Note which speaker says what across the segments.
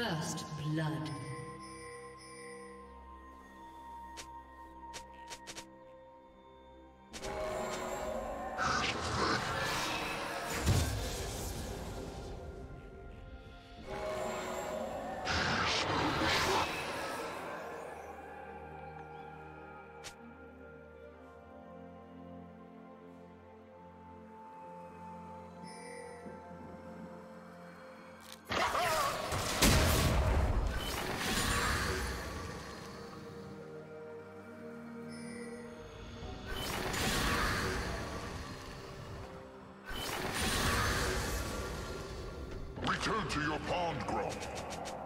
Speaker 1: First blood.
Speaker 2: Return to your pond, Gromp.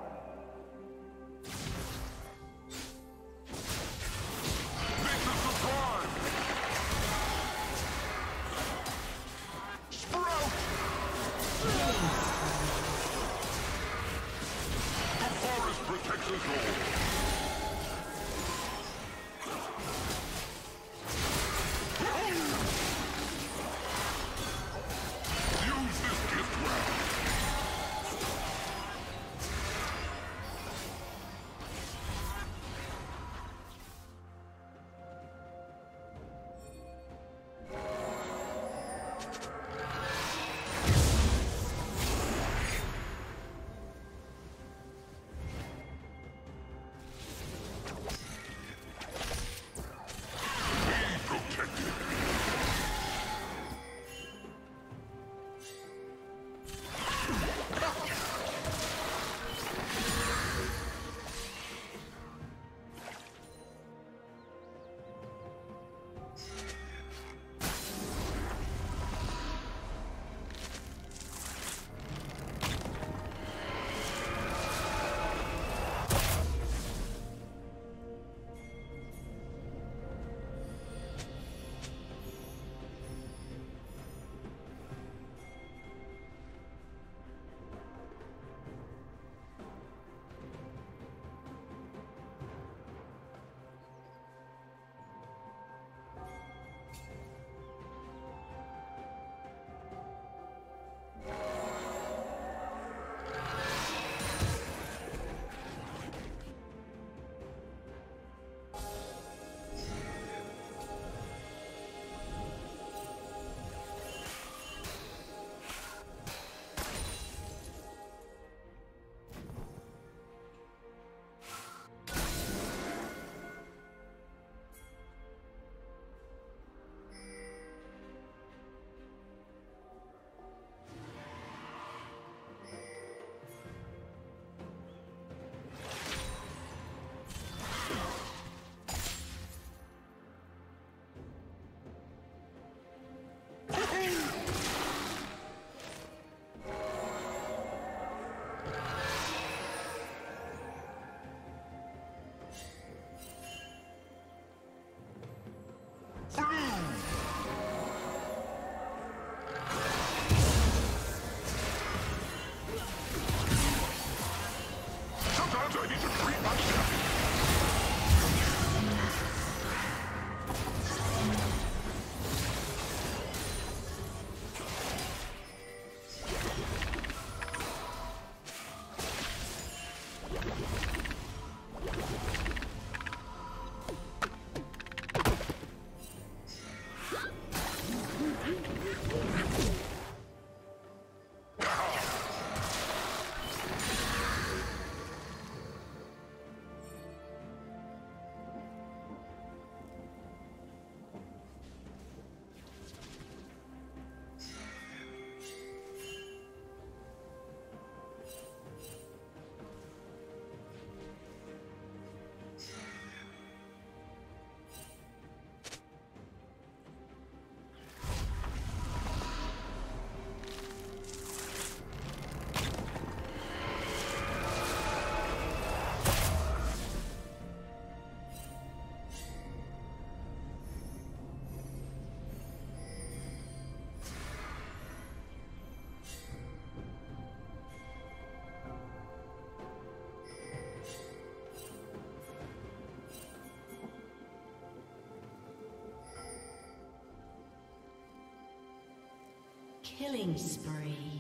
Speaker 2: Killing spree.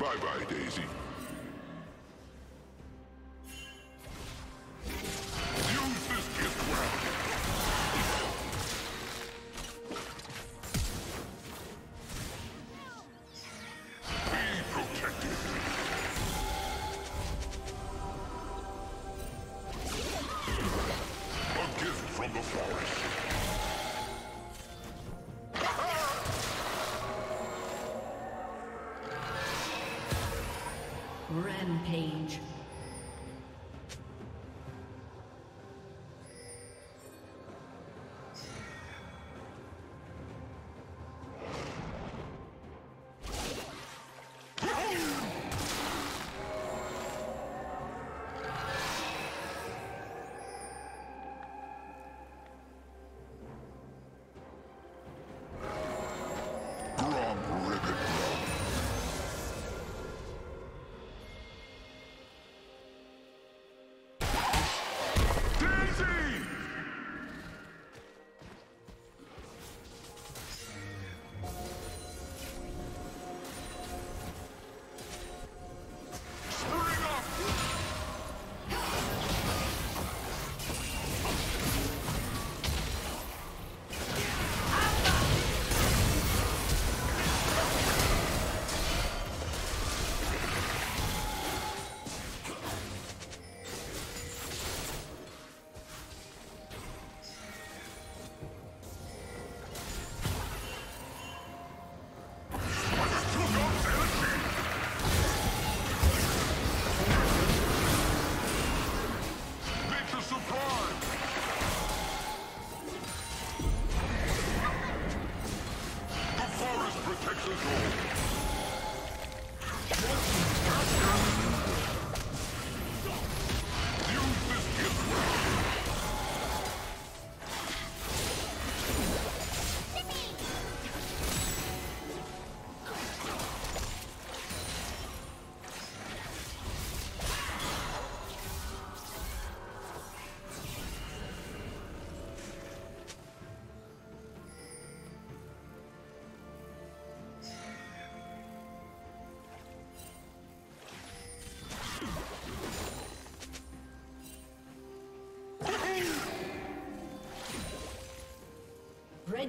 Speaker 2: Bye-bye, Daisy.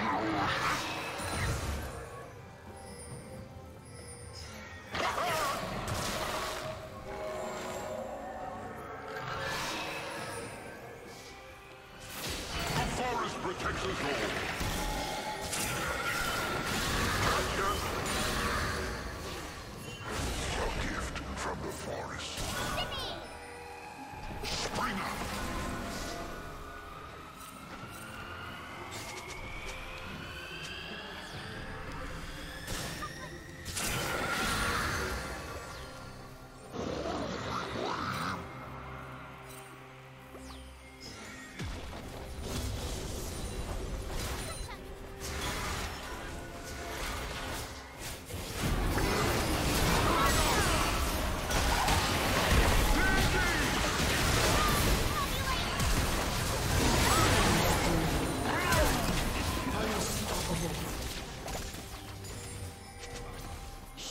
Speaker 2: Power.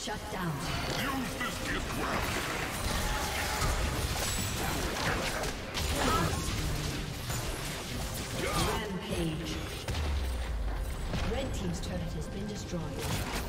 Speaker 1: Shut down.
Speaker 2: Use this gift well.
Speaker 1: Rampage. Red Team's turret has been destroyed.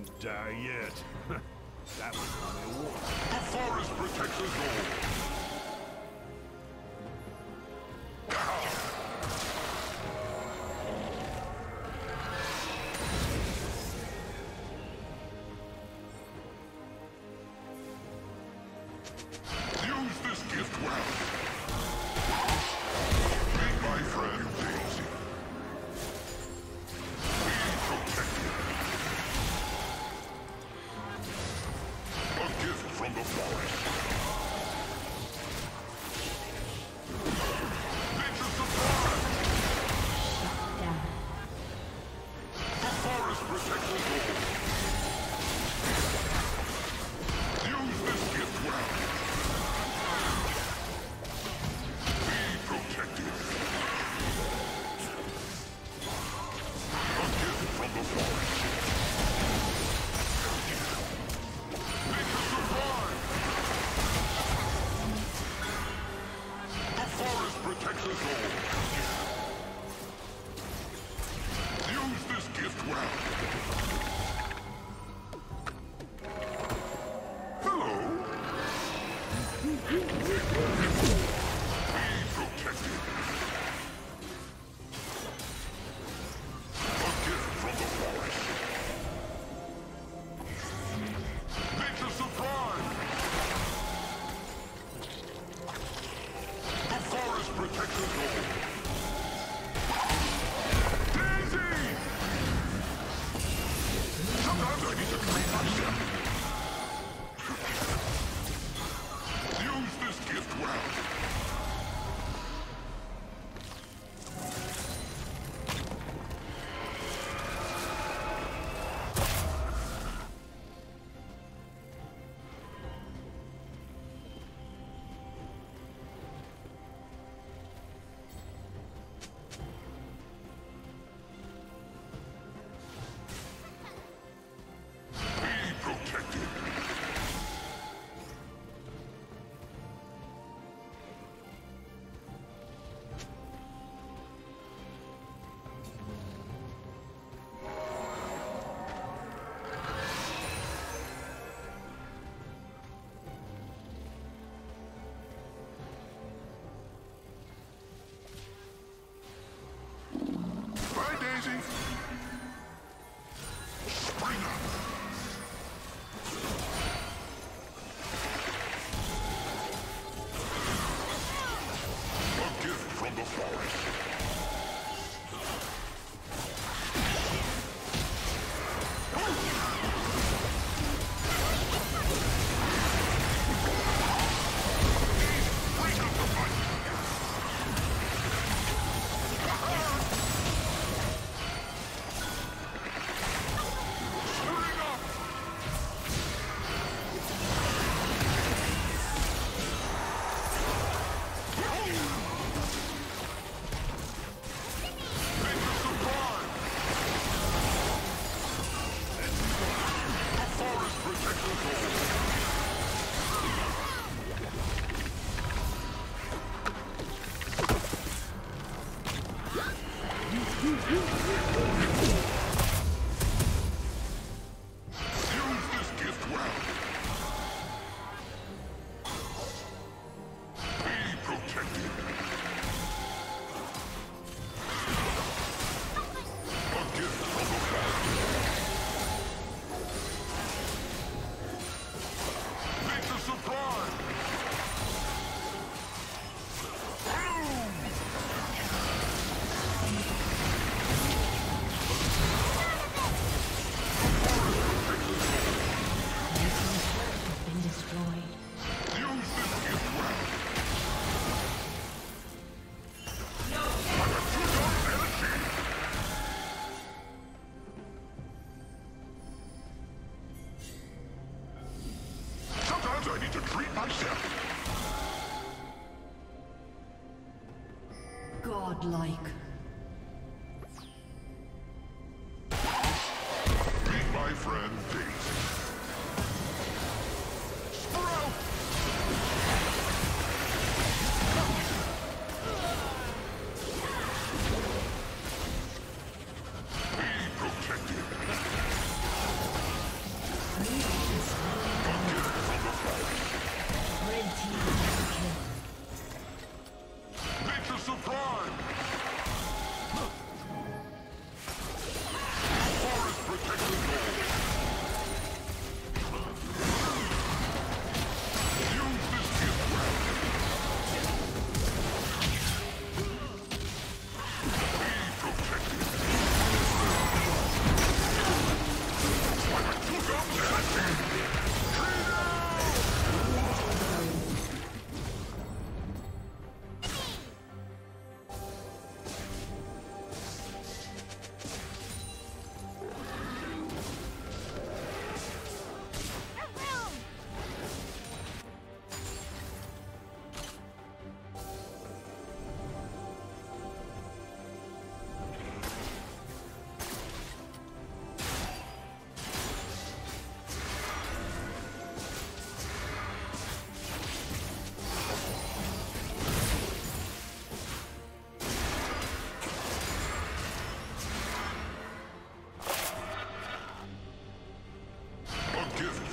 Speaker 2: won't die yet. that was
Speaker 3: crazy.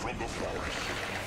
Speaker 3: From the forest.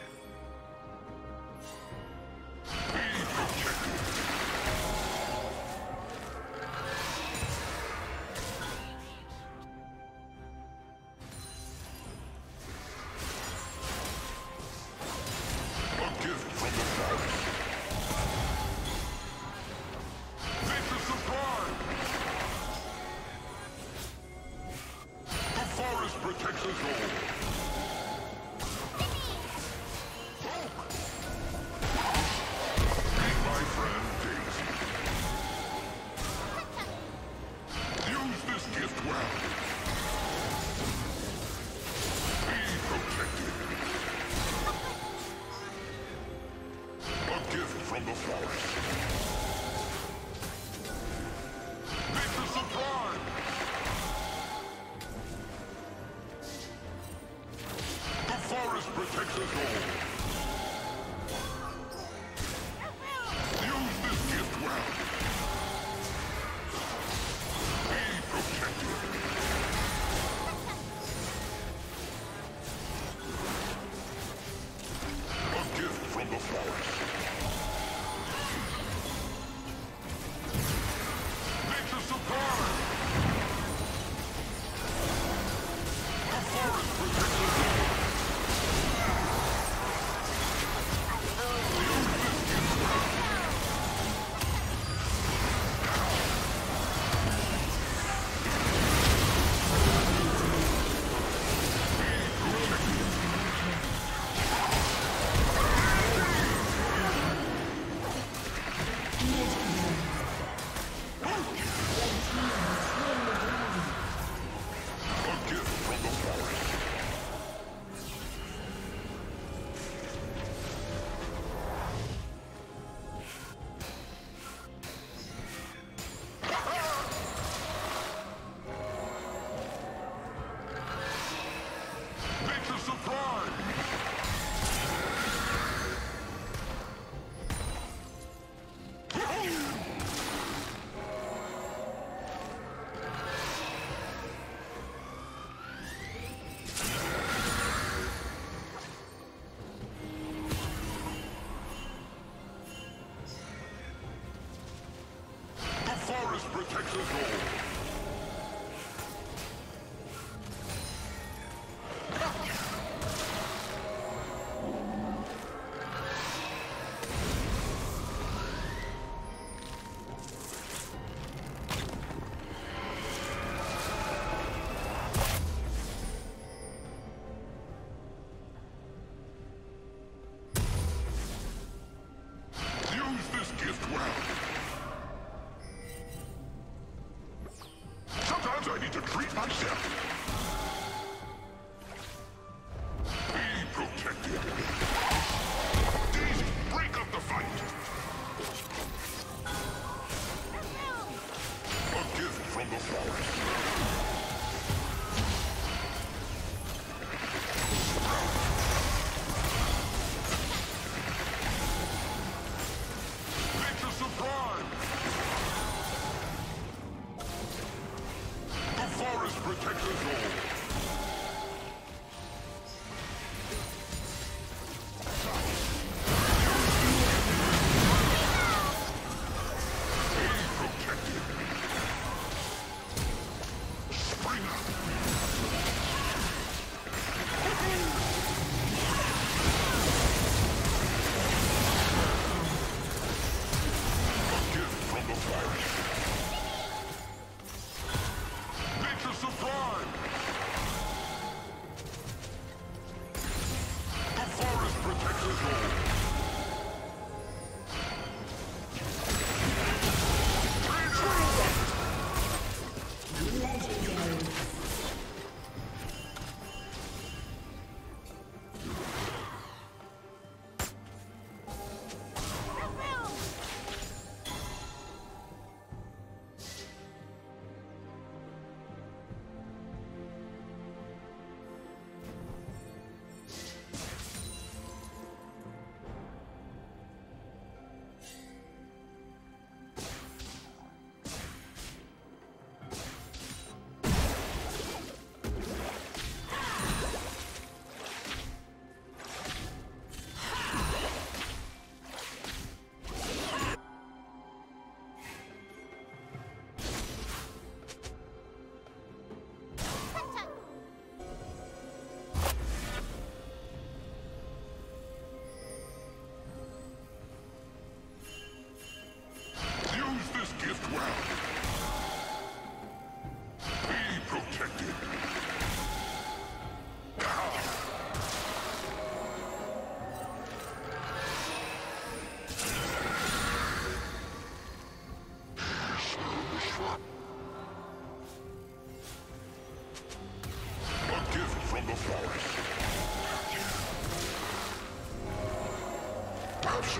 Speaker 2: Treat myself.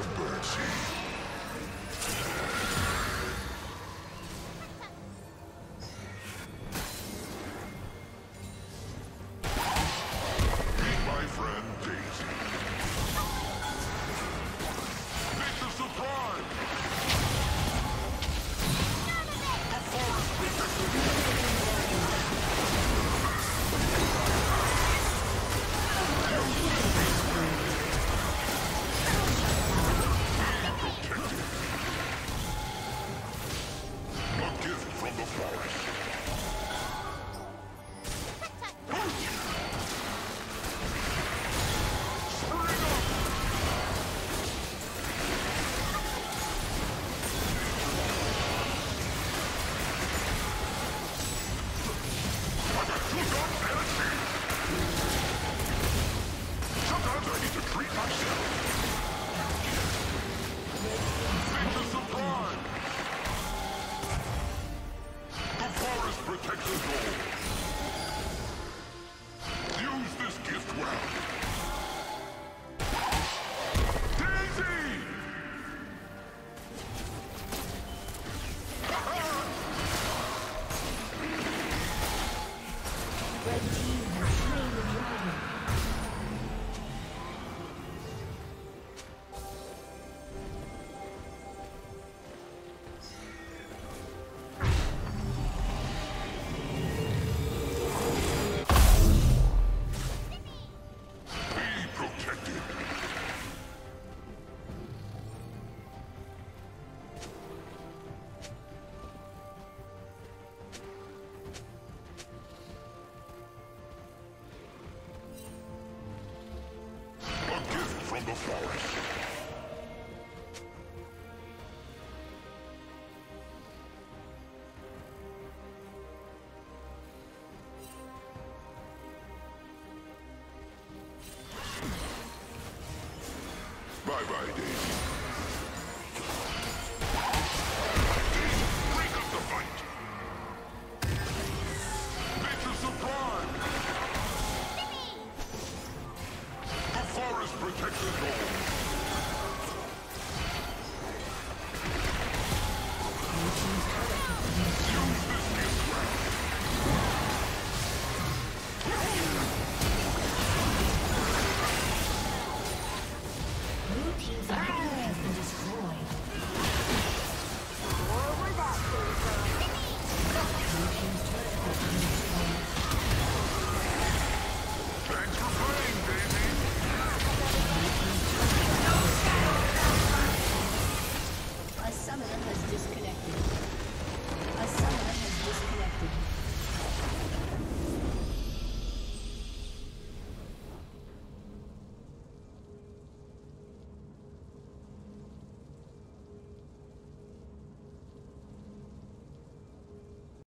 Speaker 2: Have Bye-bye, Daisy.